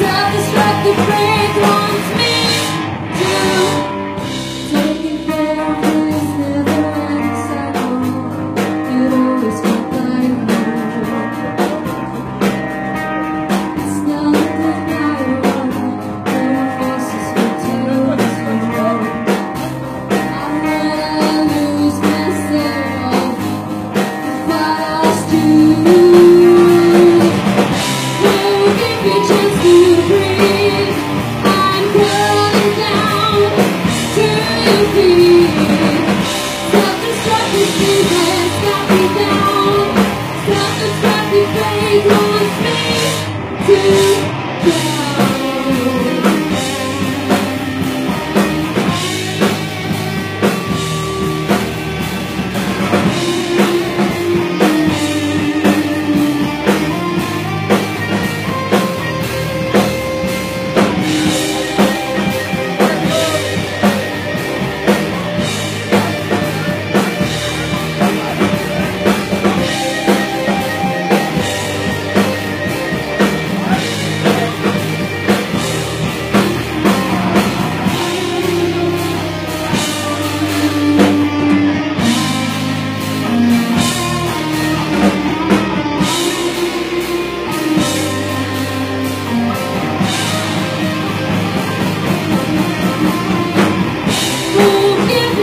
Self-destructive faith wants me. Thank you.